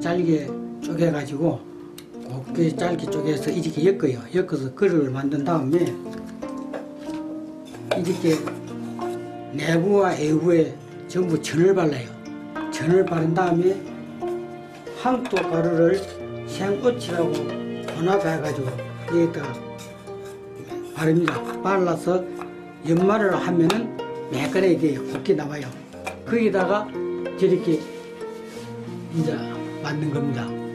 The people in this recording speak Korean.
잘게 쪼개가지고 곱게 짧게 쪼개서 이렇게 엮어요. 엮어서 그릇을 만든 다음에 이렇게 내부와 외부에 전부 전을 발라요. 전을 바른 다음에 황토 가루를 생꽃이라고 혼합해가지고 여기다 바릅니다. 발라서 연마를 하면은 매끈하게 곱게 나와요. 거기다가 저렇게 이제 받는 겁니다.